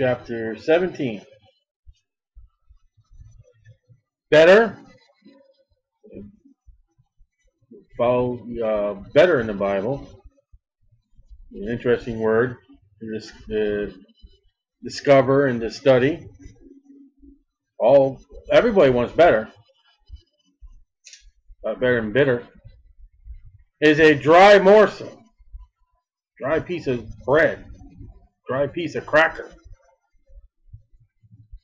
Chapter 17. Better. Follow uh, better in the Bible. An interesting word to discover and to study. All everybody wants better. Uh, better than bitter. Is a dry morsel. Dry piece of bread dry piece of cracker.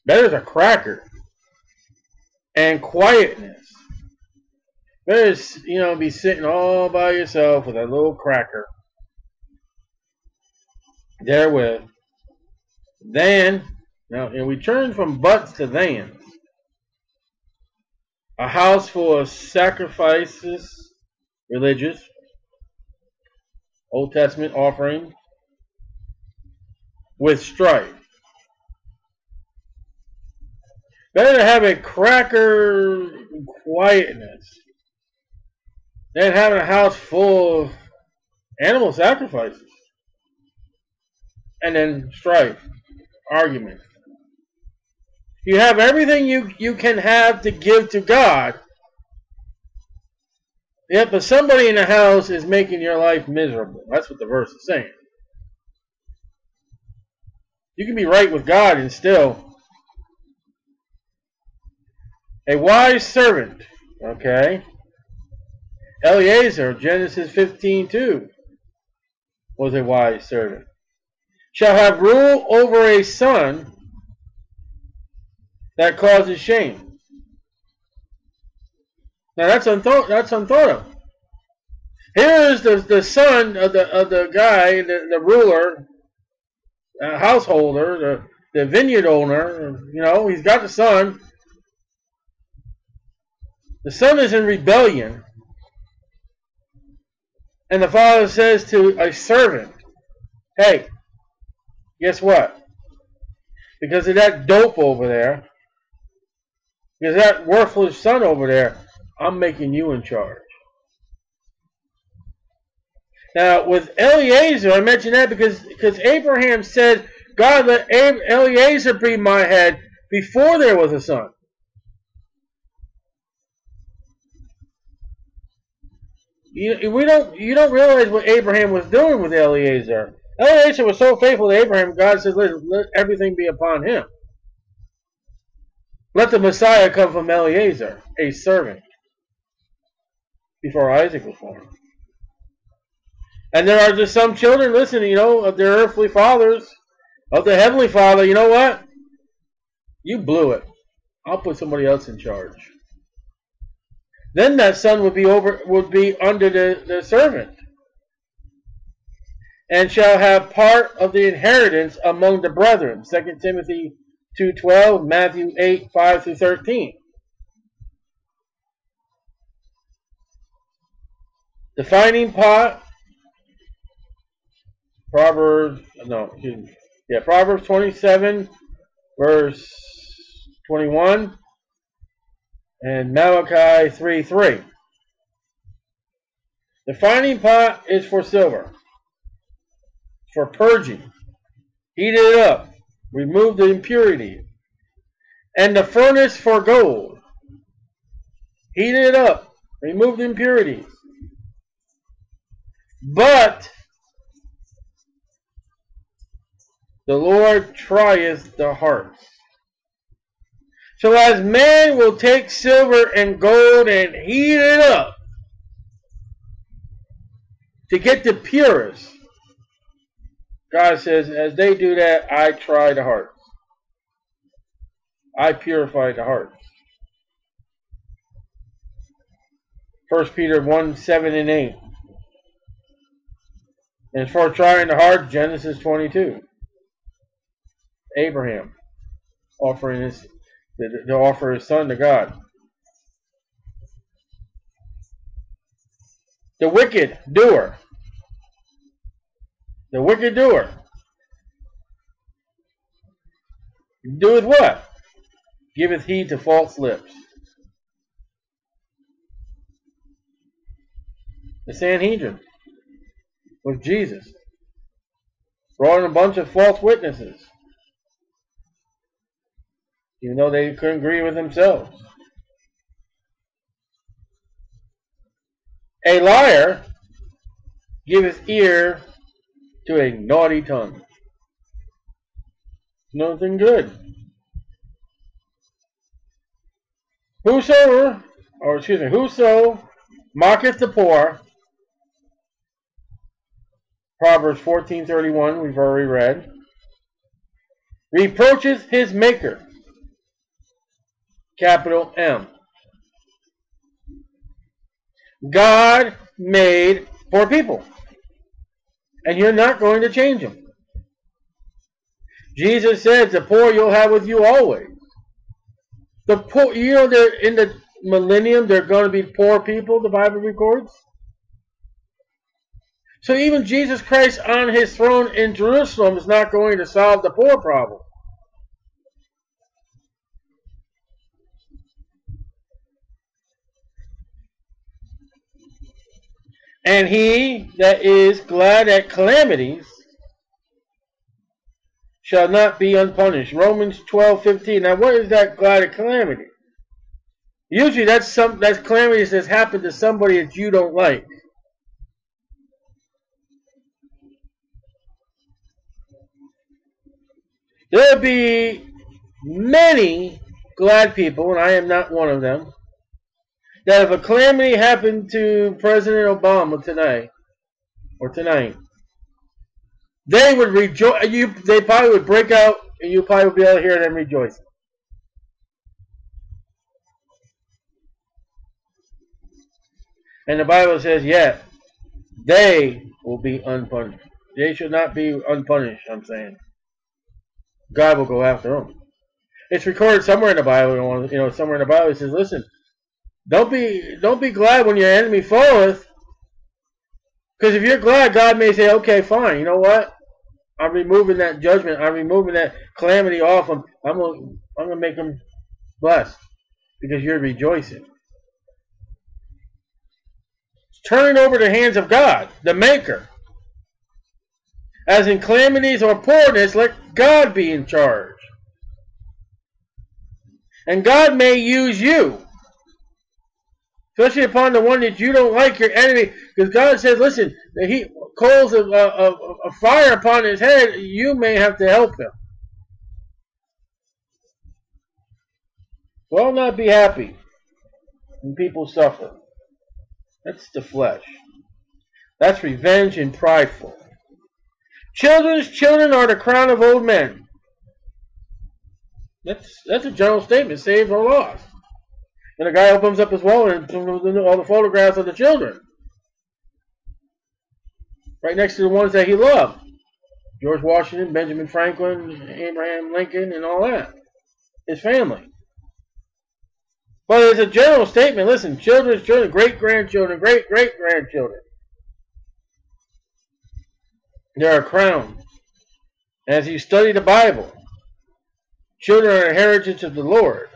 Better is a cracker. And quietness. Better is, you know, be sitting all by yourself with a little cracker. Therewith. Then, now, and we turn from butts to thans. A house full of sacrifices, religious, Old Testament offering, with strife. Better to have a cracker quietness than having a house full of animal sacrifices and then strife, argument. You have everything you, you can have to give to God. Yet, but somebody in the house is making your life miserable. That's what the verse is saying. You can be right with God and still. A wise servant, okay? Eliezer, Genesis 15 2, was a wise servant. Shall have rule over a son that causes shame. Now that's unthought, that's unthought of. Here is the, the son of the, of the guy, the, the ruler, uh, householder, the, the vineyard owner, you know, he's got the son. The son is in rebellion. And the father says to a servant, hey, guess what? Because of that dope over there, because that worthless son over there, I'm making you in charge. Now, with Eliezer, I mention that because, because Abraham said, God, let Eliezer be my head before there was a son. You, we don't, you don't realize what Abraham was doing with Eliezer. Eliezer was so faithful to Abraham, God said, let, let everything be upon him. Let the Messiah come from Eliezer, a servant, before Isaac was born. And there are just some children, listen, you know, of their earthly fathers, of the heavenly father, you know what? You blew it. I'll put somebody else in charge. Then that son would be over would be under the, the servant. And shall have part of the inheritance among the brethren. 2 Timothy 2.12, Matthew 8, 5 through 13. Defining part Proverbs, no, yeah, Proverbs 27, verse 21, and Malachi 3, 3. The fining pot is for silver, for purging. Heat it up, remove the impurity. And the furnace for gold. Heat it up, remove the impurities. But The Lord trieth the hearts. So as man will take silver and gold and heat it up to get the purest, God says, as they do that, I try the hearts. I purify the hearts. 1 Peter 1, 7 and 8. And for trying the heart, Genesis 22. Abraham, offering his to, offer his son to God. The wicked doer. The wicked doer. Doeth what? Giveth heed to false lips. The Sanhedrin with Jesus. brought in a bunch of false witnesses. Even though they couldn't agree with themselves. A liar giveth ear to a naughty tongue. Nothing good. Whosoever, or excuse me, whoso mocketh the poor, Proverbs 14.31, we've already read, reproacheth his maker, capital M. God made poor people. And you're not going to change them. Jesus says, the poor you'll have with you always. The poor, you know, they're in the millennium, they're going to be poor people, the Bible records. So even Jesus Christ on his throne in Jerusalem is not going to solve the poor problem. And he that is glad at calamities shall not be unpunished. Romans 12, 15. Now what is that glad at calamity? Usually that's some that's calamities that's happened to somebody that you don't like. There'll be many glad people, and I am not one of them, that if a calamity happened to President Obama tonight, or tonight, they would rejoice. You, they probably would break out, and you probably would be able to hear them rejoice. And the Bible says, "Yet they will be unpunished. They should not be unpunished." I'm saying, God will go after them. It's recorded somewhere in the Bible. You know, somewhere in the Bible it says, "Listen, don't be don't be glad when your enemy falleth. Because if you're glad, God may say, okay, fine. You know what? I'm removing that judgment. I'm removing that calamity off him. I'm gonna I'm gonna make him blessed because you're rejoicing. Turning over the hands of God, the Maker. As in calamities or poorness, let God be in charge. And God may use you especially upon the one that you don't like, your enemy. Because God says, listen, the heat coals of fire upon his head, you may have to help him. Well, not be happy when people suffer. That's the flesh. That's revenge and prideful. Children's children are the crown of old men. That's that's a general statement, saved or lost. And the guy opens up his wallet and all the photographs of the children. Right next to the ones that he loved. George Washington, Benjamin Franklin, Abraham Lincoln, and all that. His family. But it's a general statement. Listen, children's children, great-grandchildren, great-great-grandchildren. They're a crown. As you study the Bible, children are a heritage of the Lord.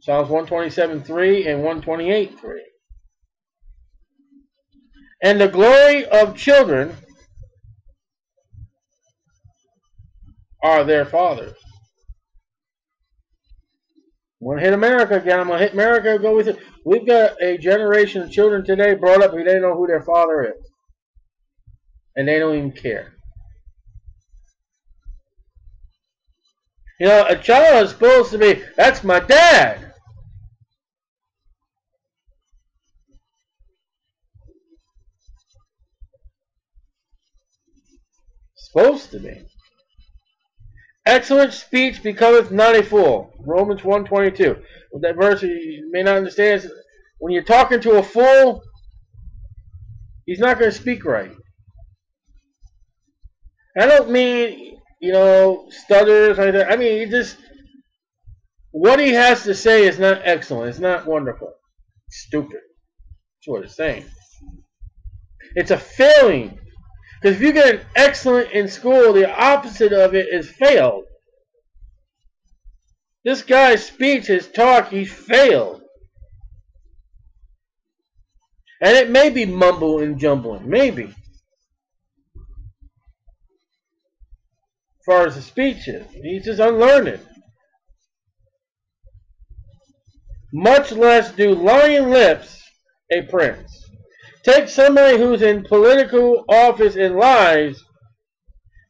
Psalms 127.3 and 128.3. And the glory of children are their fathers. I'm going to hit America again. I'm going to hit America. Go with it. We've got a generation of children today brought up who they know who their father is. And they don't even care. You know, a child is supposed to be, that's my dad. Supposed to be. Excellent speech becometh not a fool. Romans 1.22. That verse you may not understand is when you're talking to a fool, he's not going to speak right. I don't mean, you know, stutters like that. I mean, he just, what he has to say is not excellent. It's not wonderful. Stupid. That's what it's saying. It's a failing because if you get an excellent in school, the opposite of it is failed. This guy's speech, his talk, he failed. And it may be mumble and jumbling, maybe. As far as the speech is, he's just unlearned. Much less do lying lips a prince. Take somebody who's in political office and lies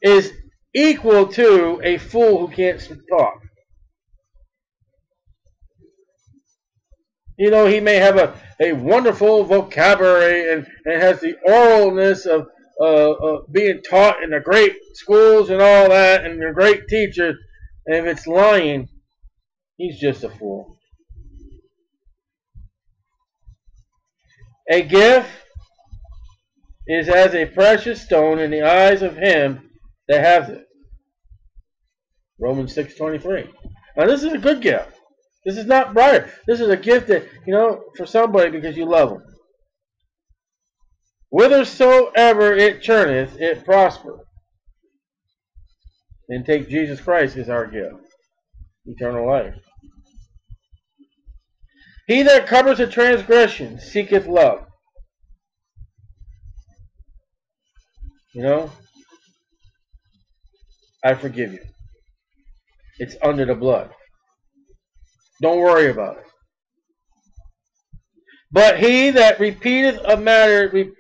is equal to a fool who can't talk. You know, he may have a, a wonderful vocabulary and, and has the oralness of uh, uh, being taught in the great schools and all that, and the great teachers. And if it's lying, he's just a fool. A gift is as a precious stone in the eyes of him that has it. Romans 6.23. Now this is a good gift. This is not brighter. This is a gift that, you know, for somebody because you love them. Whithersoever it turneth, it prospereth. And take Jesus Christ as our gift. Eternal life. He that covers a transgression seeketh love. You know? I forgive you. It's under the blood. Don't worry about it. But he that repeateth a matter re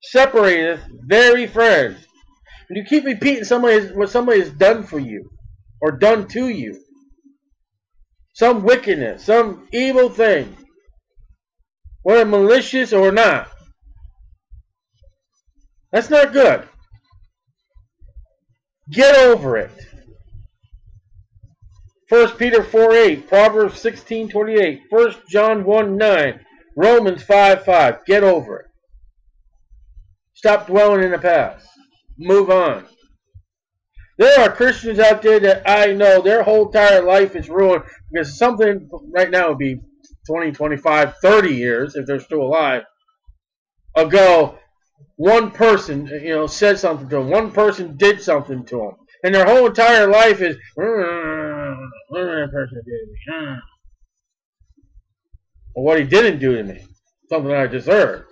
separateth very friends. When you keep repeating somebody what somebody has done for you or done to you, some wickedness, some evil thing, whether malicious or not. That's not good. Get over it. 1 Peter 4 8, Proverbs 16 28, 1 John 1 9, Romans 5 5. Get over it. Stop dwelling in the past. Move on. There are Christians out there that I know their whole entire life is ruined because something right now would be 20, 25, 30 years if they're still alive ago. One person, you know, said something to them. One person did something to them, and their whole entire life is. Mm, mm, mm, what person did me? Well, what he didn't do to me, something I deserve.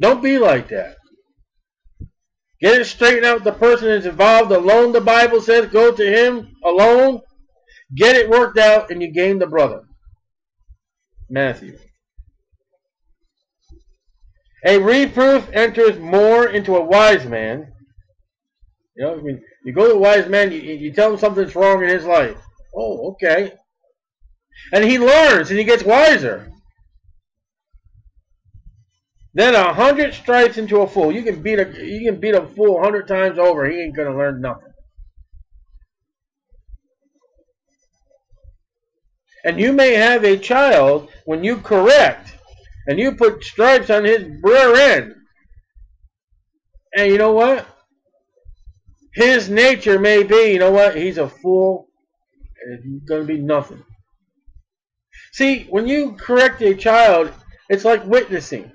Don't be like that. Get it straightened out. The person is involved alone, the Bible says. Go to him alone. Get it worked out, and you gain the brother. Matthew. A reproof enters more into a wise man. You know, I mean, you go to a wise man, you, you tell him something's wrong in his life. Oh, okay. And he learns and he gets wiser. Then a hundred stripes into a fool. You can beat a you can beat a fool a hundred times over. He ain't gonna learn nothing. And you may have a child when you correct and you put stripes on his rear end. And you know what? His nature may be, you know what? He's a fool. He's going to be nothing. See, when you correct a child, it's like witnessing.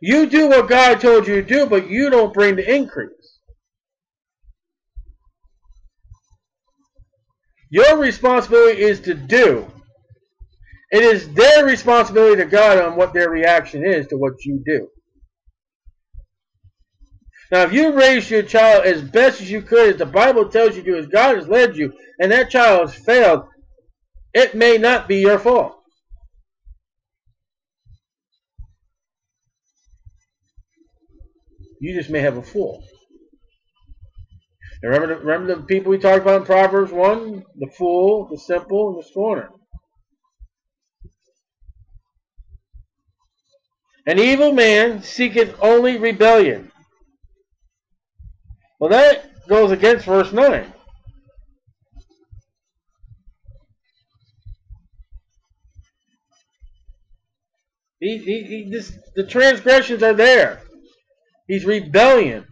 You do what God told you to do, but you don't bring the increase. Your responsibility is to do. It is their responsibility to God on what their reaction is to what you do. Now, if you raised your child as best as you could, as the Bible tells you to, as God has led you, and that child has failed, it may not be your fault. You just may have a fool. And remember, the, remember the people we talked about in Proverbs 1? The fool, the simple, and the scorner. An evil man seeketh only rebellion. Well, that goes against verse 9. He, he, he, the transgressions are there. He's rebellion.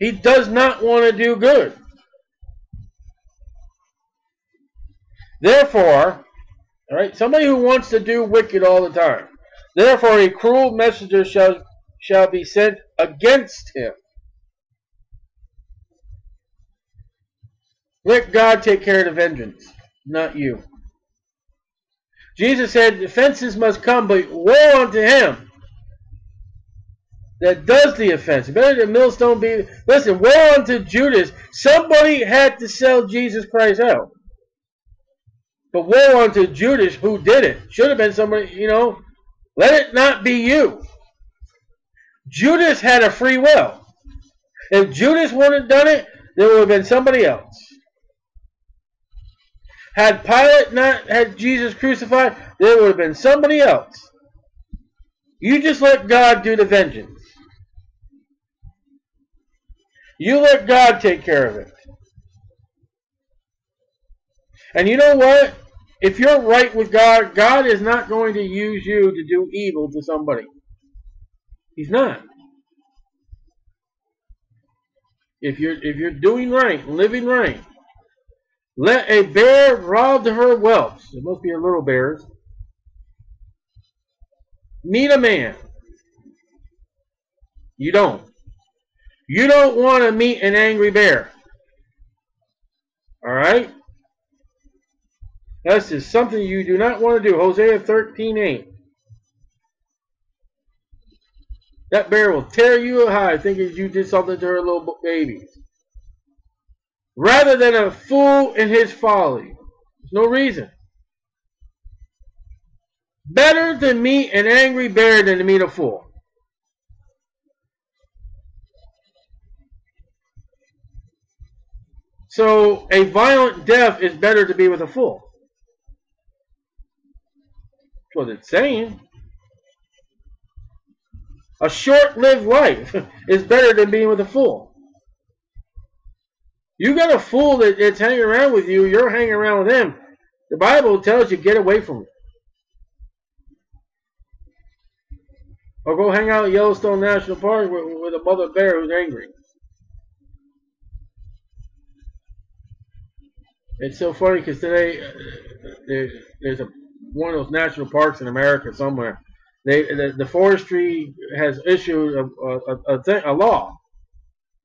He does not want to do good. Therefore, all right, somebody who wants to do wicked all the time. Therefore, a cruel messenger shall shall be sent against him. Let God take care of the vengeance, not you. Jesus said, Offenses must come, but woe unto him that does the offense. Better than millstone be. Listen, woe unto Judas. Somebody had to sell Jesus Christ out. But woe unto Judas who did it. Should have been somebody, you know. Let it not be you. Judas had a free will. If Judas wouldn't have done it, there would have been somebody else. Had Pilate not had Jesus crucified, there would have been somebody else. You just let God do the vengeance. You let God take care of it. And you know what? If you're right with God, God is not going to use you to do evil to somebody. He's not. If you're if you're doing right, living right, let a bear rob her whelps. It must be a little bears. Meet a man. You don't. You don't want to meet an angry bear. Alright? That's just something you do not want to do. Hosea 13, 8. That bear will tear you high thinking you did something to her little babies. Rather than a fool in his folly. There's no reason. Better to meet an angry bear than to meet a fool. So a violent death is better to be with a fool. That's what it's saying. A short-lived life is better than being with a fool. You got a fool that, that's hanging around with you, you're hanging around with him. The Bible tells you get away from him. Or go hang out at Yellowstone National Park with, with a mother bear who's angry. It's so funny because today uh, there, there's a one of those national parks in America somewhere. They the, the forestry has issued a a, a, a law.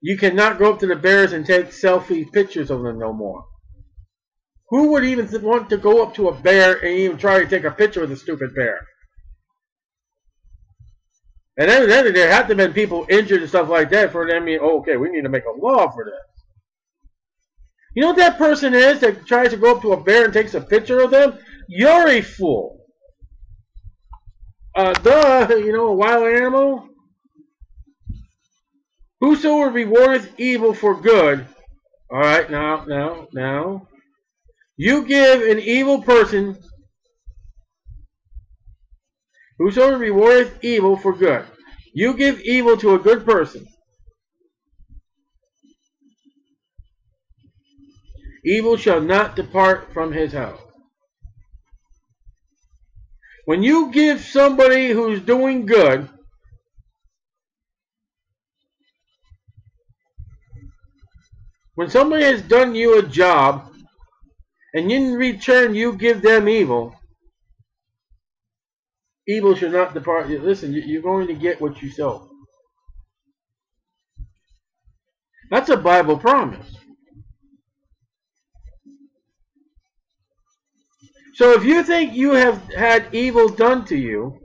You cannot go up to the bears and take selfie pictures of them no more. Who would even want to go up to a bear and even try to take a picture with a stupid bear? And evidently there have to have been people injured and stuff like that for them. mean, oh, okay, we need to make a law for this. You know what that person is that tries to go up to a bear and takes a picture of them? You're a fool. Uh, duh, you know, a wild animal. Whoso rewardeth evil for good. Alright, now, now, now. You give an evil person whosoever rewardeth evil for good. You give evil to a good person. Evil shall not depart from his house. When you give somebody who's doing good when somebody has done you a job and in return you give them evil, evil should not depart. Listen, you're going to get what you sow. That's a Bible promise. So if you think you have had evil done to you,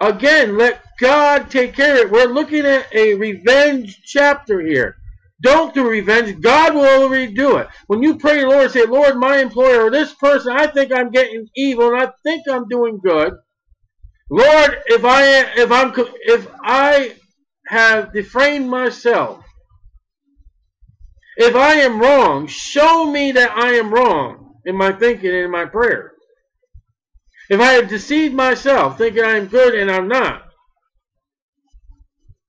again, let God take care of it. We're looking at a revenge chapter here. Don't do revenge. God will already do it. When you pray Lord, say, Lord, my employer, or this person, I think I'm getting evil, and I think I'm doing good. Lord, if I if I'm if I have defamed myself, if I am wrong, show me that I am wrong in my thinking and in my prayer. If I have deceived myself, thinking I am good and I'm not,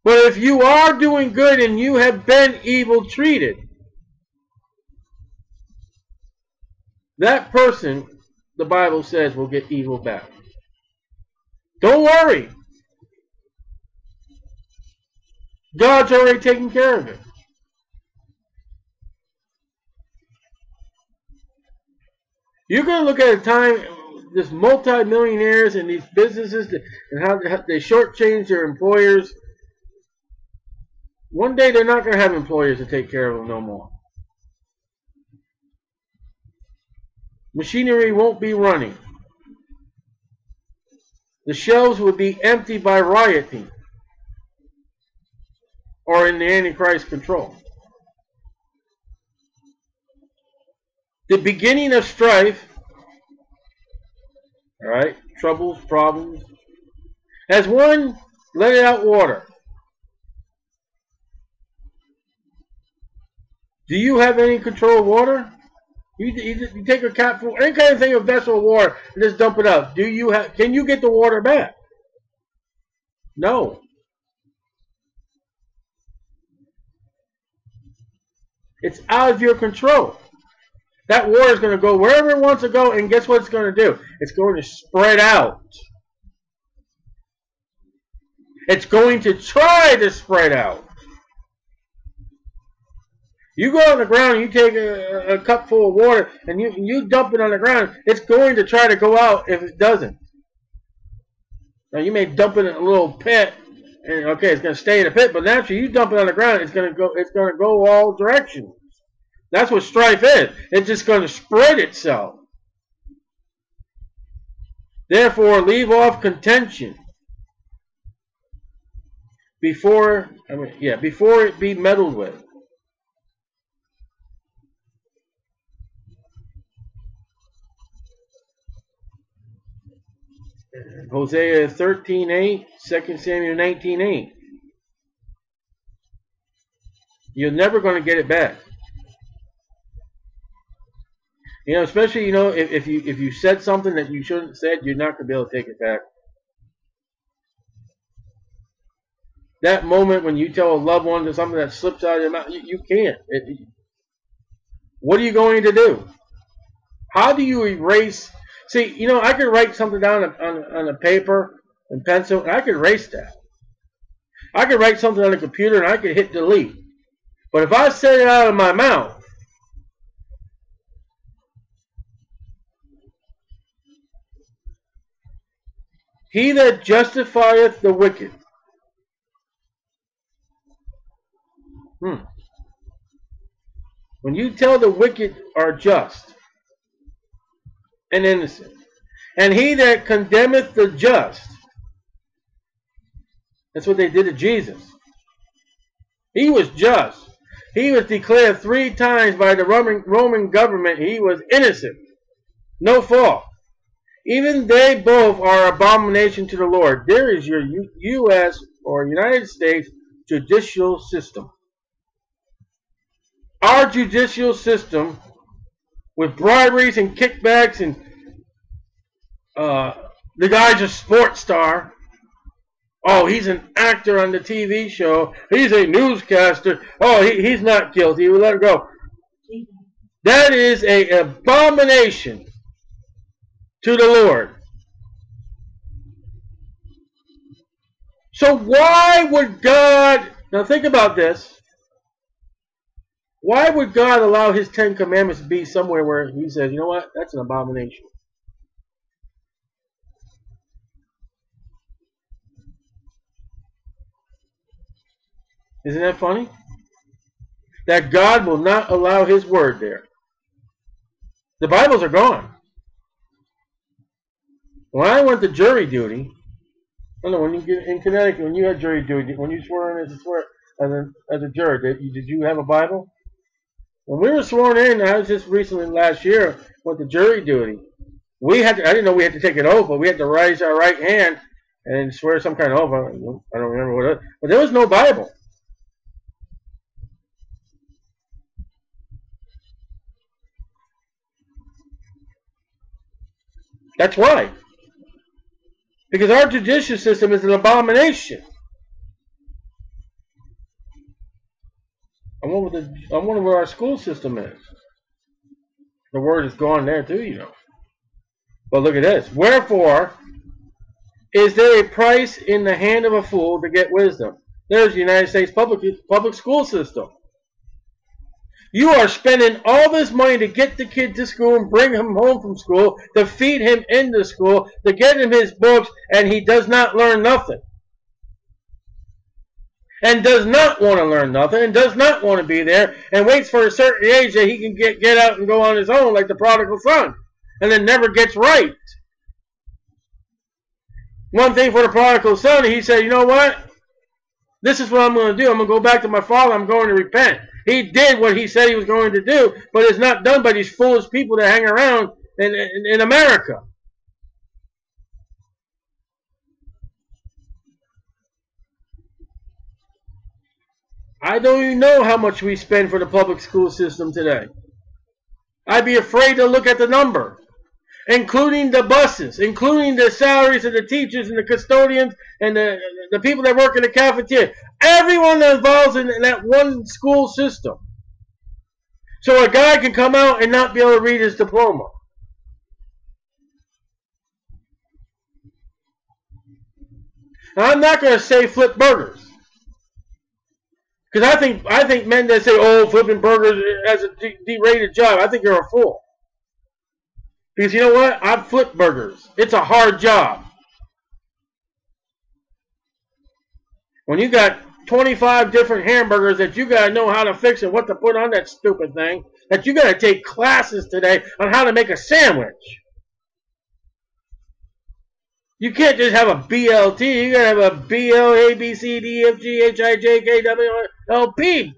but if you are doing good and you have been evil treated, that person, the Bible says, will get evil back. Don't worry. God's already taken care of it. You're going to look at a time, this multi-millionaires and these businesses and how they shortchange their employers one day they're not going to have employers to take care of them no more. Machinery won't be running. The shelves will be empty by rioting. or in the Antichrist control. The beginning of strife, all right, troubles, problems, has one let it out water. Do you have any control of water? You, you, you take a cap full, any kind of thing, a vessel of water, and just dump it out. Do you have? Can you get the water back? No. It's out of your control. That water is going to go wherever it wants to go, and guess what it's going to do? It's going to spread out. It's going to try to spread out. You go on the ground, you take a, a cup full of water, and you you dump it on the ground. It's going to try to go out if it doesn't. Now you may dump it in a little pit, and okay, it's going to stay in a pit. But naturally, you dump it on the ground, it's going to go. It's going to go all directions. That's what strife is. It's just going to spread itself. Therefore, leave off contention before. I mean, yeah, before it be meddled with. Hosea 13.8, 2 Samuel 19.8. You're never going to get it back. You know, especially, you know, if, if you if you said something that you shouldn't have said, you're not going to be able to take it back. That moment when you tell a loved one to something that slips out of your mouth, you, you can't. It, what are you going to do? How do you erase See, you know, I could write something down on, on, a paper and pencil, and I could erase that. I could write something on a computer, and I could hit delete. But if I said it out of my mouth, He that justifieth the wicked. Hmm. When you tell the wicked are just, and innocent. And he that condemneth the just. That's what they did to Jesus. He was just. He was declared three times by the Roman, Roman government he was innocent. No fault. Even they both are abomination to the Lord. There is your U U.S. or United States judicial system. Our judicial system with briberies and kickbacks and uh, the guy's a sports star. Oh, he's an actor on the TV show. He's a newscaster. Oh, he, he's not guilty. We let him go. That is a abomination to the Lord. So why would God, now think about this, why would God allow his Ten Commandments to be somewhere where he says, you know what, that's an abomination? Isn't that funny? That God will not allow his word there. The Bibles are gone. When I went to jury duty, I know, when you get in Connecticut, when you had jury duty, when you swore in as a swear as a, as a juror, did you, did you have a Bible? When we were sworn in, I was just recently last year, went to jury duty. We had to, I didn't know we had to take an oath, but we had to raise our right hand and swear some kind of oath. I don't remember what it was. But there was no Bible. That's why. Because our judicial system is an abomination. I wonder the I wonder what our school system is. The word is gone there too, you know. But look at this. Wherefore is there a price in the hand of a fool to get wisdom? There's the United States public public school system. You are spending all this money to get the kid to school and bring him home from school, to feed him into school, to get him his books, and he does not learn nothing and does not want to learn nothing and does not want to be there and waits for a certain age that he can get, get out and go on his own like the prodigal son and then never gets right. One thing for the prodigal son, he said, you know what? This is what I'm going to do. I'm going to go back to my father. I'm going to repent. He did what he said he was going to do, but it's not done by these foolish people that hang around in, in, in America. I don't even know how much we spend for the public school system today. I'd be afraid to look at the number, including the buses, including the salaries of the teachers and the custodians and the, the people that work in the cafeteria. Everyone that involves in, in that one school system. So a guy can come out and not be able to read his diploma. I'm not going to say flip burgers. Because I think I think men that say, "Oh, flipping burgers as a derated job," I think you're a fool. Because you know what? I've flipped burgers. It's a hard job. When you got 25 different hamburgers that you got to know how to fix and what to put on that stupid thing, that you got to take classes today on how to make a sandwich. You can't just have a BLT. You gotta have a B L A B C D F G H I J K W L P.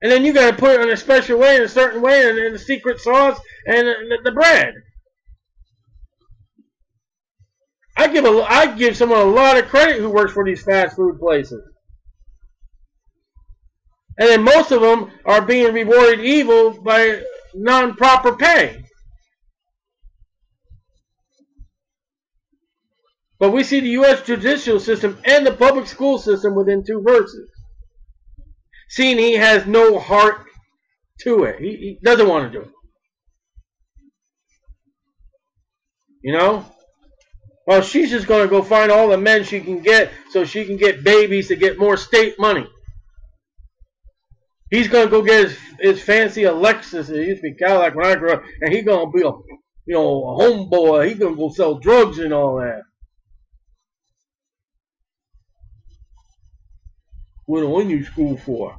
And then you gotta put it in a special way, in a certain way, and, and the secret sauce and the, the bread. I give a I give someone a lot of credit who works for these fast food places. And then most of them are being rewarded evil by non-proper pay. But we see the U.S. judicial system and the public school system within two verses. Seeing he has no heart to it. He, he doesn't want to do it. You know? Well, she's just going to go find all the men she can get so she can get babies to get more state money. He's going to go get his, his fancy Alexis. It used to be Cadillac when I grew up. And he's going to be a, you know, a homeboy. He's going to go sell drugs and all that. What are you school for?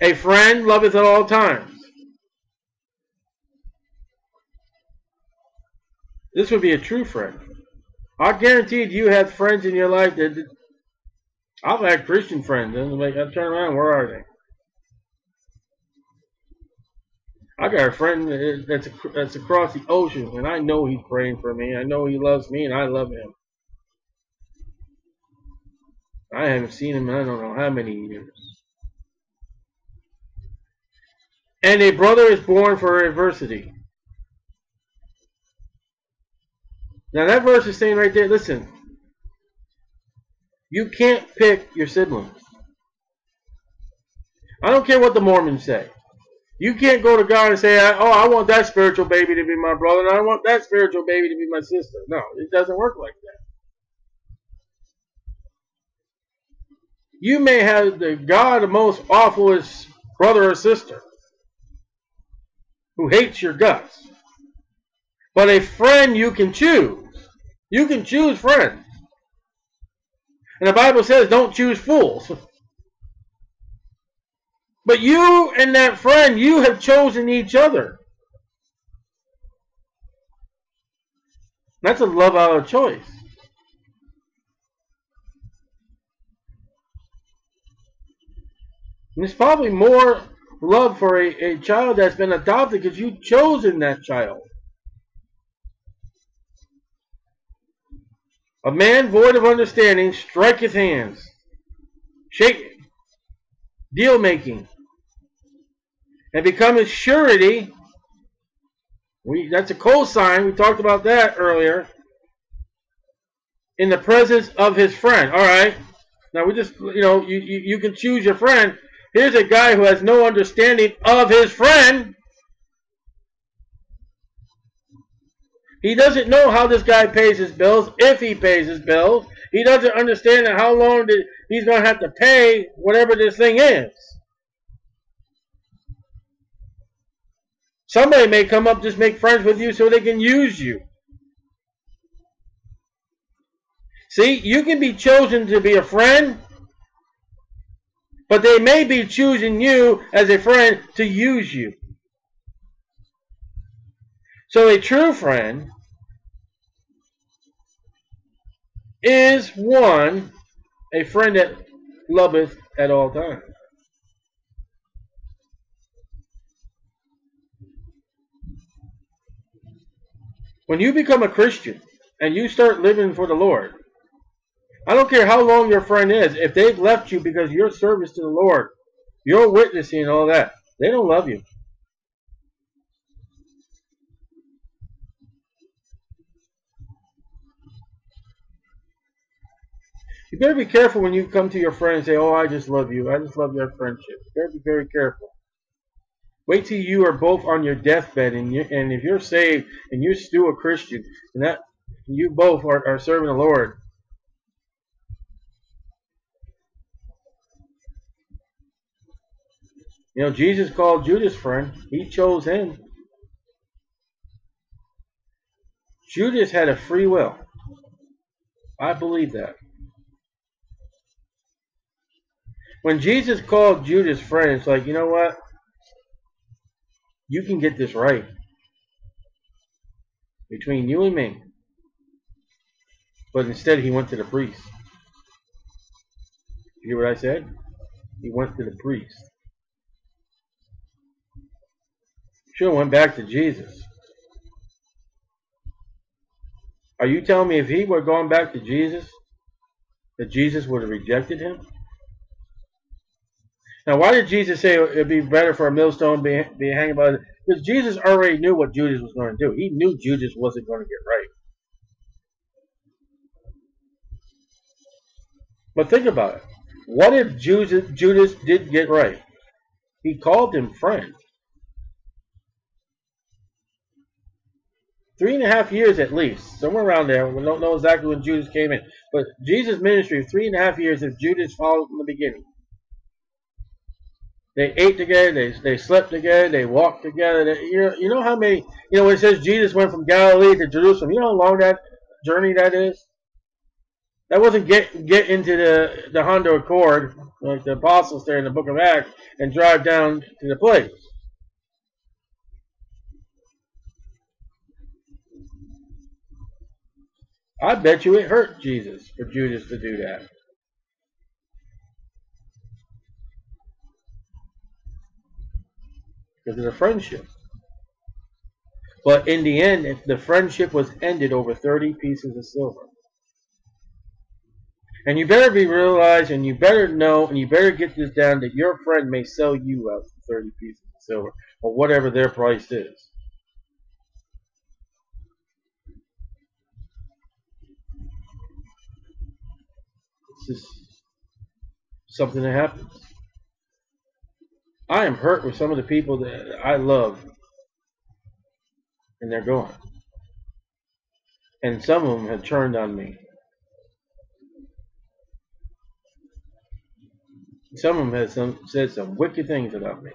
A friend loveth at all times. This would be a true friend. I guarantee you have friends in your life that I've had Christian friends, and like I turn around, where are they? I got a friend that's that's across the ocean, and I know he's praying for me. I know he loves me, and I love him. I haven't seen him in I don't know how many years. And a brother is born for adversity. Now that verse is saying right there, listen, you can't pick your siblings. I don't care what the Mormons say. You can't go to God and say, oh, I want that spiritual baby to be my brother, and I want that spiritual baby to be my sister. No, it doesn't work like that. You may have the God the most awfulest brother or sister who hates your guts. But a friend you can choose. You can choose friends. And the Bible says don't choose fools. But you and that friend, you have chosen each other. That's a love out of choice. There's probably more love for a, a child that's been adopted because you've chosen that child. A man void of understanding striketh hands. Shake deal making. And become a surety. We that's a cosign. We talked about that earlier. In the presence of his friend. Alright. Now we just you know, you, you, you can choose your friend. Here's a guy who has no understanding of his friend. He doesn't know how this guy pays his bills, if he pays his bills. He doesn't understand how long he's going to have to pay whatever this thing is. Somebody may come up just make friends with you so they can use you. See, you can be chosen to be a friend but they may be choosing you as a friend to use you. So a true friend is one a friend that loveth at all times. When you become a Christian and you start living for the Lord, I don't care how long your friend is, if they've left you because your service to the Lord, you're witnessing all that, they don't love you. You better be careful when you come to your friend and say, oh, I just love you. I just love your friendship. You better be very careful. Wait till you are both on your deathbed, and, you, and if you're saved and you're still a Christian, and that you both are, are serving the Lord, You know, Jesus called Judas friend. He chose him. Judas had a free will. I believe that. When Jesus called Judas friend, it's like, you know what? You can get this right. Between you and me. But instead he went to the priest. You hear what I said? He went to the priest. Should have went back to Jesus. Are you telling me if he were going back to Jesus, that Jesus would have rejected him? Now, why did Jesus say it would be better for a millstone be, be hanging by it? Because Jesus already knew what Judas was going to do. He knew Judas wasn't going to get right. But think about it. What if Judas, Judas did get right? He called him friend. Three and a half years at least, somewhere around there. We don't know exactly when Judas came in. But Jesus' ministry, three and a half years if Judas followed from the beginning. They ate together. They, they slept together. They walked together. They, you, know, you know how many, you know, when it says Jesus went from Galilee to Jerusalem, you know how long that journey that is? That wasn't get get into the, the Honda Accord, like the apostles there in the book of Acts, and drive down to the place. I bet you it hurt Jesus for Judas to do that. because of the friendship. But in the end, the friendship was ended over 30 pieces of silver. And you better be realized, and you better know, and you better get this down that your friend may sell you out for 30 pieces of silver, or whatever their price is. This something that happens. I am hurt with some of the people that I love, and they're gone. And some of them have turned on me. Some of them have some, said some wicked things about me.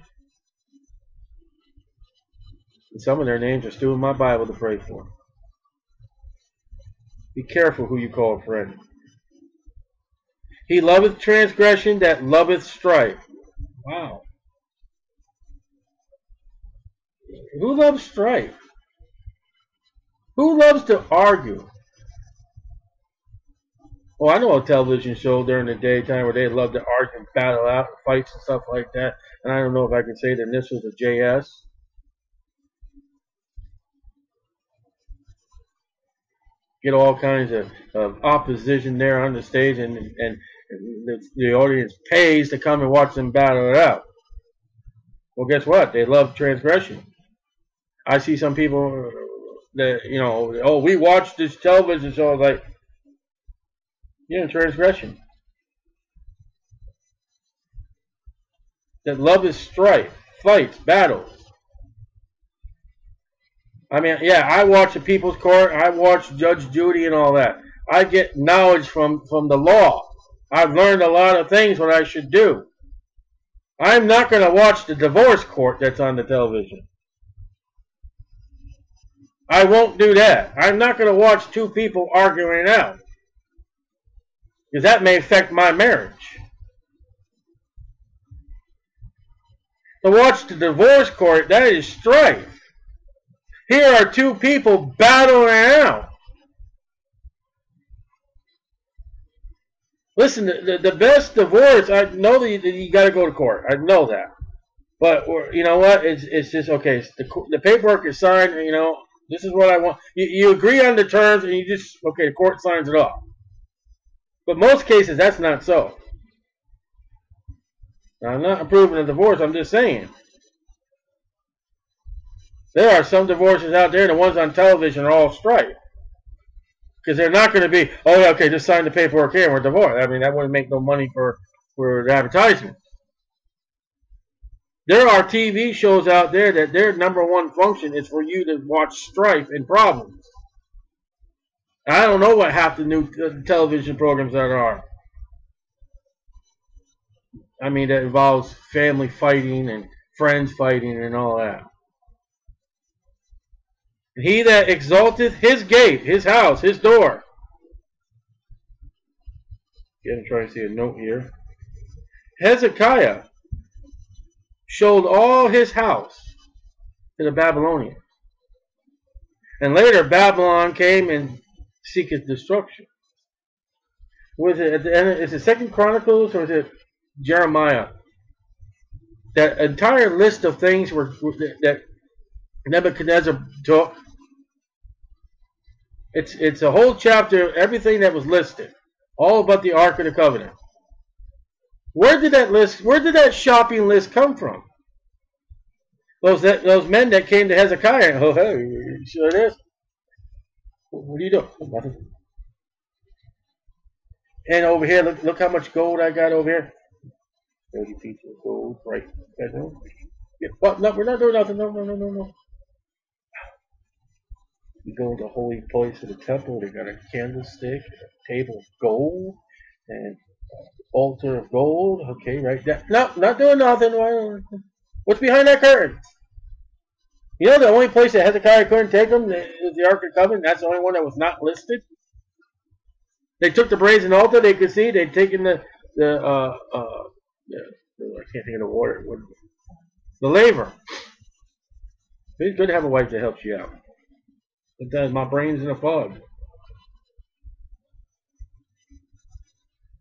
And some of their names are still in my Bible to pray for. Be careful who you call a friend. He loveth transgression that loveth strife. Wow. Who loves strife? Who loves to argue? Oh, I know a television show during the daytime where they love to argue and battle out and fights and stuff like that. And I don't know if I can say that this was a JS. Get all kinds of, of opposition there on the stage, and, and the, the audience pays to come and watch them battle it out. Well, guess what? They love transgression. I see some people that you know, oh, we watched this television show. Like, you're in transgression. That love is strife, fights, battles. I mean, yeah, I watch the People's Court. I watch Judge Judy and all that. I get knowledge from from the law. I've learned a lot of things what I should do. I'm not going to watch the divorce court that's on the television. I won't do that. I'm not going to watch two people arguing out. Because that may affect my marriage. To watch the divorce court, that is strife. Here are two people battling out. Listen, the, the best divorce, I know that you, you got to go to court. I know that. But you know what? It's it's just okay. It's the the paperwork is signed. You know, this is what I want. You, you agree on the terms, and you just okay. The court signs it off. But most cases, that's not so. Now, I'm not approving a divorce. I'm just saying. There are some divorces out there. The ones on television are all strife. Because they're not going to be, oh, okay, just sign the paperwork here and we're divorced. I mean, that wouldn't make no money for, for the advertisement. There are TV shows out there that their number one function is for you to watch strife and problems. I don't know what half the new uh, television programs that are. I mean, that involves family fighting and friends fighting and all that. He that exalteth his gate, his house, his door. Again, I'm trying to see a note here. Hezekiah showed all his house to the Babylonians. And later Babylon came and seeketh destruction. Was it at the end? Is it Second Chronicles or is it Jeremiah? That entire list of things were that Nebuchadnezzar took. It's it's a whole chapter, everything that was listed, all about the Ark of the Covenant. Where did that list? Where did that shopping list come from? Those that, those men that came to Hezekiah. Oh, hey, sure it is. What are you doing? Nothing. And over here, look look how much gold I got over here. Thirty pieces of gold, right? Yeah, what? No, we're not doing nothing. No, no, no, no, no. We go to the holy place of the temple. They got a candlestick, a table of gold, and altar of gold. Okay, right there. No, not doing nothing. What's behind that curtain? You know the only place that Hezekiah couldn't take them is the Ark of Covenant. That's the only one that was not listed. They took the brazen altar. They could see they'd taken the the uh uh I can't think of the water. The laver. It's good to have a wife that helps you out. It does. My brain's in a fog.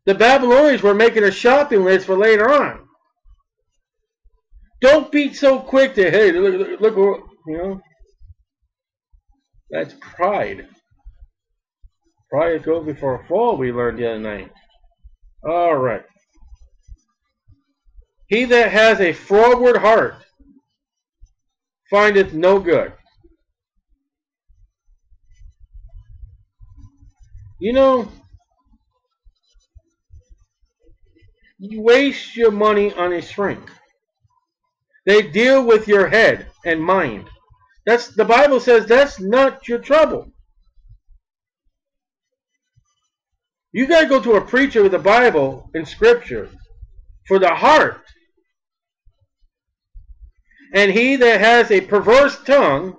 The Babylonians were making a shopping list for later on. Don't be so quick to, hey, look, look, look you know. That's pride. Pride goes before a fall, we learned the other night. All right. He that has a froward heart findeth no good. You know, you waste your money on a shrink. They deal with your head and mind. That's the Bible says that's not your trouble. You got to go to a preacher with the Bible and Scripture for the heart. And he that has a perverse tongue,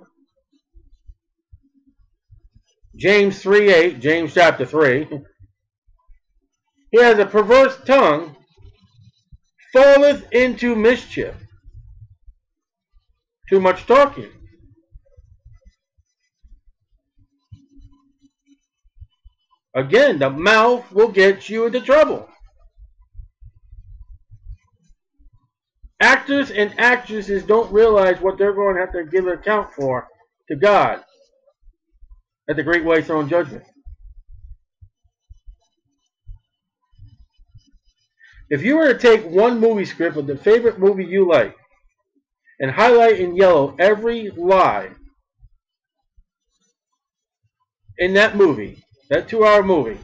James 3 8, James chapter 3, he has a perverse tongue falleth into mischief. Too much talking. Again, the mouth will get you into trouble. Actors and actresses don't realize what they're going to have to give an account for to God at the great white throne judgment. If you were to take one movie script of the favorite movie you like and highlight in yellow every lie in that movie, that two hour movie,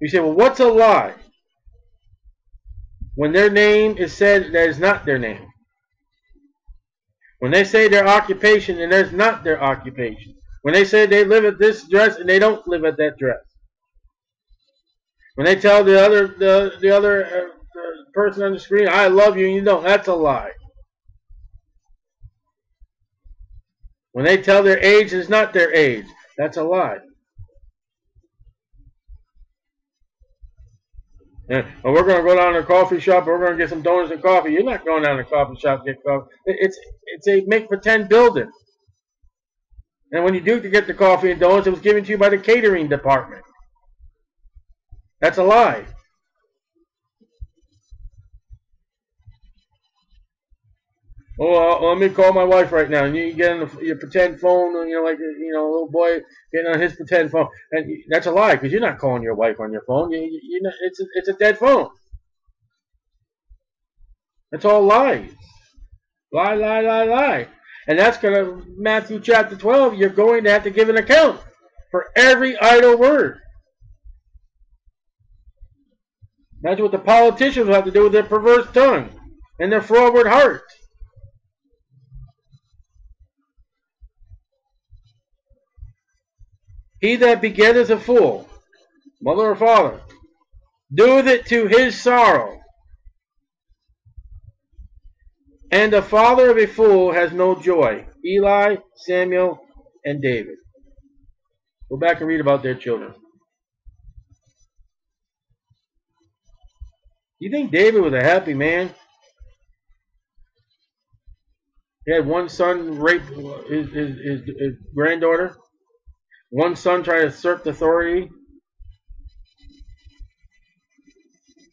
you say, well, what's a lie? When their name is said that is not their name. When they say their occupation and there's not their occupation. When they say they live at this dress and they don't live at that dress. When they tell the other the the other uh, person on the screen, "I love you," and you don't, that's a lie. When they tell their age is not their age, that's a lie. And we're going to go down to a coffee shop. We're going to get some donuts and coffee. You're not going down to a coffee shop to get coffee. It's it's a make pretend building. And when you do get the coffee and donuts, it was given to you by the catering department. That's a lie. Oh, uh, let me call my wife right now. And you get on the, your pretend phone, you know, like you know, a little boy getting on his pretend phone, and that's a lie because you're not calling your wife on your phone. You, you, you know, it's a, it's a dead phone. It's all lies. Lie, lie, lie, lie. And that's going to, Matthew chapter 12, you're going to have to give an account for every idle word. That's what the politicians will have to do with their perverse tongue and their froward heart. He that begetteth a fool, mother or father, doeth it to his sorrow. And the father of a fool has no joy. Eli, Samuel, and David. Go back and read about their children. You think David was a happy man? He had one son rape his, his, his, his granddaughter. One son tried to usurp authority.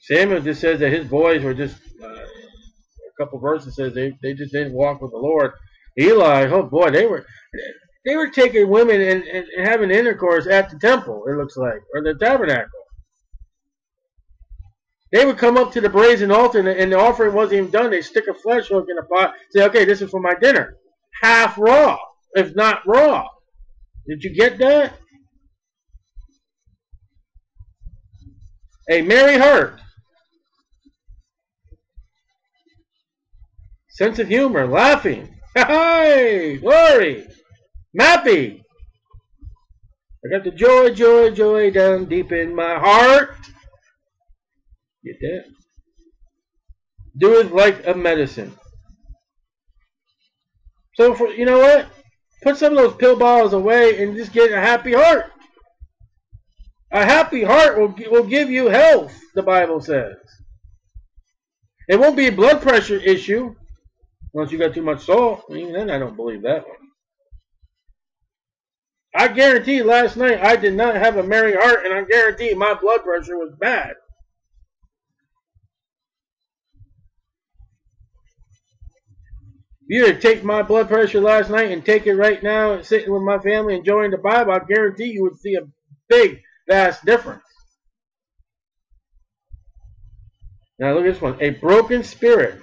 Samuel just says that his boys were just, uh, couple verses says they, they just didn't walk with the Lord. Eli, oh boy, they were they were taking women and, and, having intercourse at the temple, it looks like, or the tabernacle. They would come up to the brazen altar and the, and the offering wasn't even done. They stick a flesh hook in a pot, say, okay, this is for my dinner. Half raw, if not raw. Did you get that? Hey, merry heart. Sense of humor, laughing. Hey, glory. Mappy. I got the joy, joy, joy down deep in my heart. Get that? Do it like a medicine. So for you know what? Put some of those pill bottles away and just get a happy heart. A happy heart will, will give you health, the Bible says. It won't be a blood pressure issue unless you got too much salt. Even then, I don't believe that one. I guarantee last night I did not have a merry heart, and I guarantee my blood pressure was bad. you take my blood pressure last night and take it right now sitting with my family enjoying the Bible, I guarantee you would see a big, vast difference. Now look at this one. A broken spirit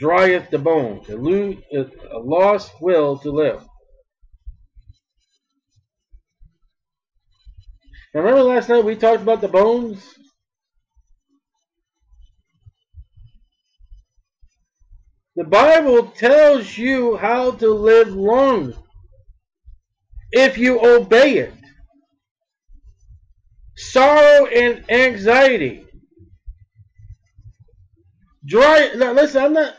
drieth the bones, a, a lost will to live. Now remember last night we talked about the bones? The Bible tells you how to live long if you obey it. Sorrow and anxiety. Dry. Now listen, I'm not.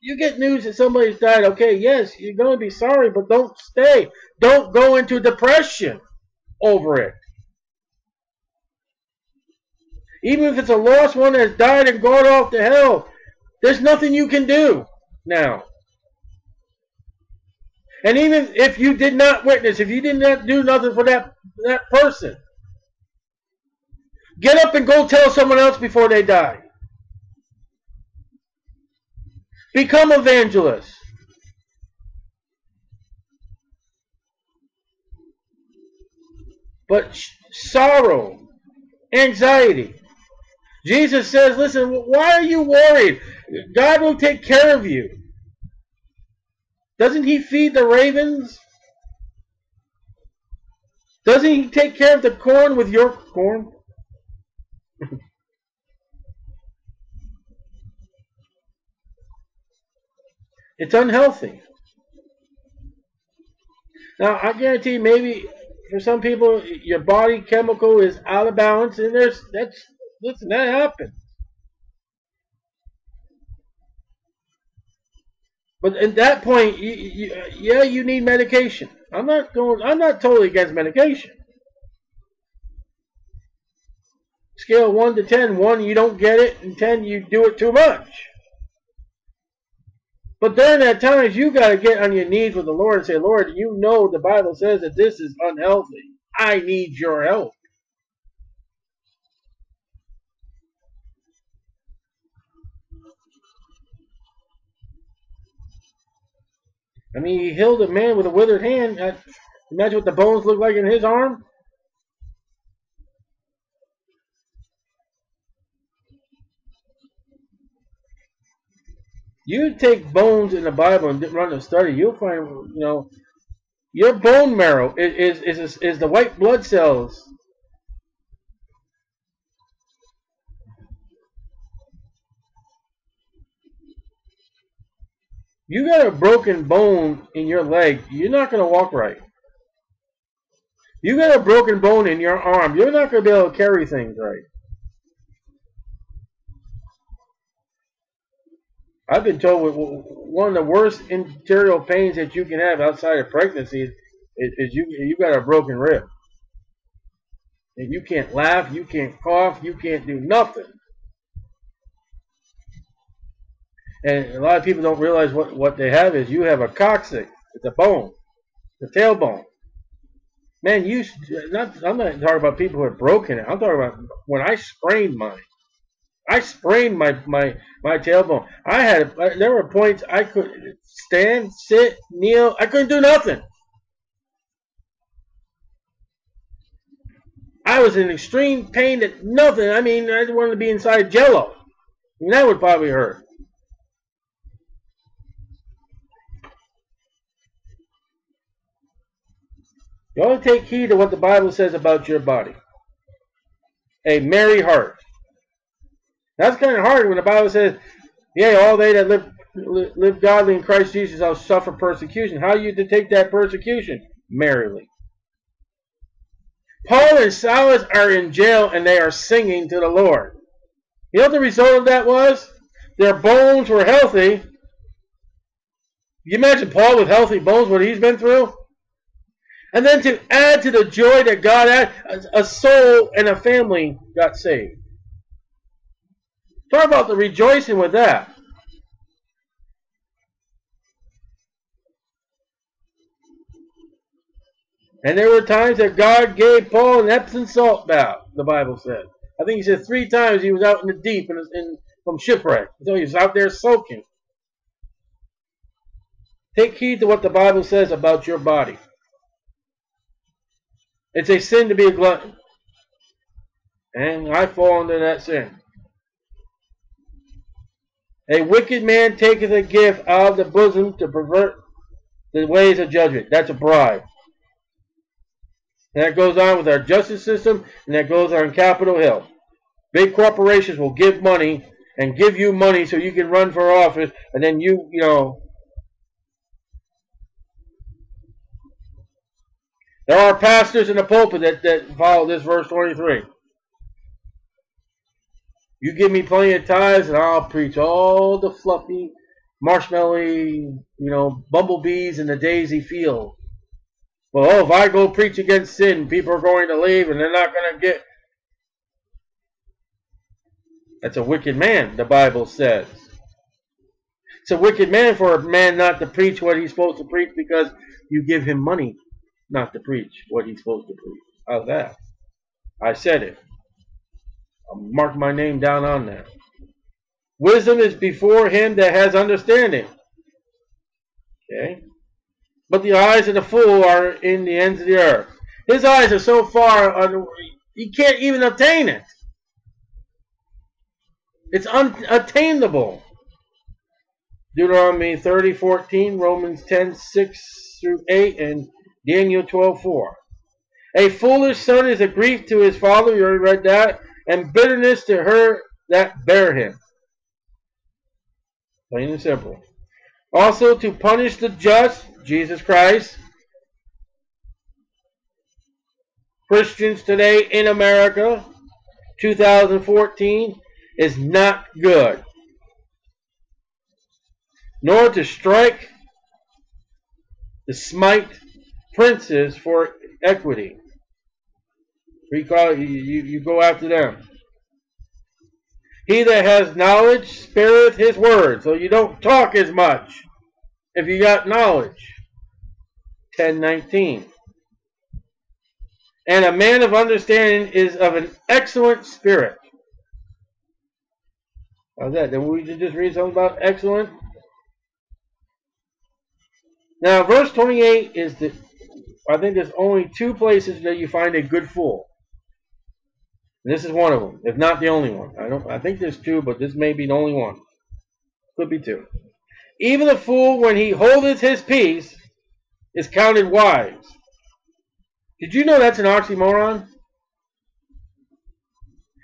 You get news that somebody's died. Okay, yes, you're going to be sorry, but don't stay. Don't go into depression over it. Even if it's a lost one that's died and gone off to hell, there's nothing you can do now. And even if you did not witness, if you did not do nothing for that, that person, get up and go tell someone else before they die. Become evangelists. But sorrow, anxiety. Jesus says, listen, why are you worried? God will take care of you. Doesn't he feed the ravens? Doesn't he take care of the corn with your corn? It's unhealthy. Now, I guarantee maybe for some people your body chemical is out of balance and there's that's listen that happens. But at that point, you, you, yeah, you need medication. I'm not going. I'm not totally against medication. Scale one to ten. One, you don't get it, and ten, you do it too much. But then, at times, you got to get on your knees with the Lord and say, Lord, you know the Bible says that this is unhealthy. I need your help. I mean, he healed a man with a withered hand. Imagine what the bones looked like in his arm. You take bones in the Bible and run a study, you'll find, you know, your bone marrow is, is, is, is the white blood cells. You got a broken bone in your leg, you're not going to walk right. You got a broken bone in your arm, you're not going to be able to carry things right. I've been told one of the worst interior pains that you can have outside of pregnancy is, is you you got a broken rib. And you can't laugh, you can't cough, you can't do nothing. And a lot of people don't realize what, what they have is you have a coccyx. It's a bone. The tailbone. Man, you not I'm not talking about people who have broken it. I'm talking about when I sprained mine. I sprained my my my tailbone. I had there were points I could stand, sit, kneel. I couldn't do nothing. I was in extreme pain that nothing. I mean, I wanted to be inside Jello. And that would probably hurt. You to take heed to what the Bible says about your body. A merry heart. That's kind of hard when the Bible says, "Yea, all they that live live godly in Christ Jesus shall suffer persecution." How are you to take that persecution? Merrily. Paul and Silas are in jail and they are singing to the Lord. You know what the result of that was? Their bones were healthy. You imagine Paul with healthy bones, what he's been through? And then to add to the joy that God had, a soul and a family got saved. Talk about the rejoicing with that. And there were times that God gave Paul an Epsom salt bath, the Bible said. I think he said three times he was out in the deep and from shipwreck. So he was out there soaking. Take heed to what the Bible says about your body. It's a sin to be a glutton. And I fall into that sin. A wicked man taketh a gift out of the bosom to pervert the ways of judgment. That's a bribe. And that goes on with our justice system, and that goes on Capitol Hill. Big corporations will give money and give you money so you can run for office, and then you, you know, there are pastors in the pulpit that, that follow this verse 23. You give me plenty of tithes, and I'll preach all the fluffy, marshmallowy, you know, bumblebees in the daisy field. Well, oh, if I go preach against sin, people are going to leave, and they're not going to get. That's a wicked man, the Bible says. It's a wicked man for a man not to preach what he's supposed to preach because you give him money not to preach what he's supposed to preach. How's that? I said it. I'll mark my name down on that. Wisdom is before him that has understanding. Okay? But the eyes of the fool are in the ends of the earth. His eyes are so far, he can't even obtain it. It's unattainable. Deuteronomy 30, 14, Romans 10, 6 through 8, and Daniel 12, 4. A foolish son is a grief to his father. You already read that and bitterness to her that bare him. Plain and simple. Also to punish the just, Jesus Christ. Christians today in America, 2014, is not good. Nor to strike, to smite princes for equity. Recall, you, you, you go after them. He that has knowledge spareth his word. So you don't talk as much if you got knowledge. 1019. And a man of understanding is of an excellent spirit. How's that? Did we just read something about excellent? Now, verse 28 is the, I think there's only two places that you find a good fool. And this is one of them, if not the only one. I don't. I think there's two, but this may be the only one. Could be two. Even the fool, when he holdeth his peace, is counted wise. Did you know that's an oxymoron?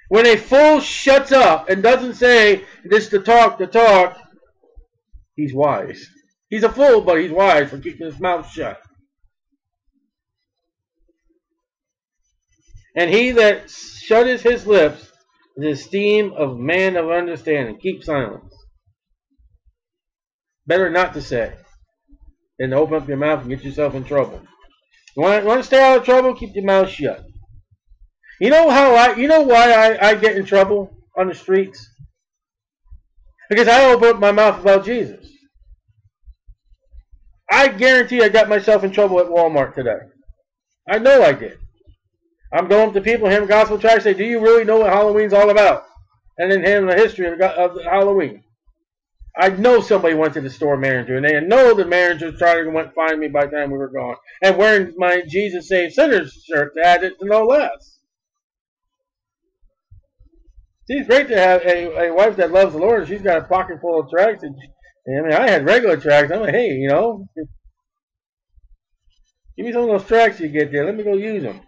When a fool shuts up and doesn't say this to talk to talk, he's wise. He's a fool, but he's wise for keeping his mouth shut. And he that shutteth his lips is esteem of man of understanding. Keep silence. Better not to say than to open up your mouth and get yourself in trouble. You want, want to stay out of trouble? Keep your mouth shut. You know how I, you know why I, I get in trouble on the streets? Because I open up my mouth about Jesus. I guarantee I got myself in trouble at Walmart today. I know I did. I'm going up to people, him gospel track, say, do you really know what Halloween's all about? And then him the history of, of Halloween. I know somebody went to the store manager, and they know the manager tried to went find me by the time we were gone. And wearing my Jesus Save Sinners shirt to add it to no less. See, it's great to have a, a wife that loves the Lord. and She's got a pocket full of tracts. And I mean, I had regular tracts. I'm like, hey, you know, give me some of those tracts you get there. Let me go use them.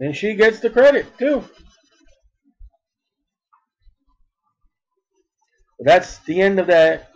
And she gets the credit, too. That's the end of that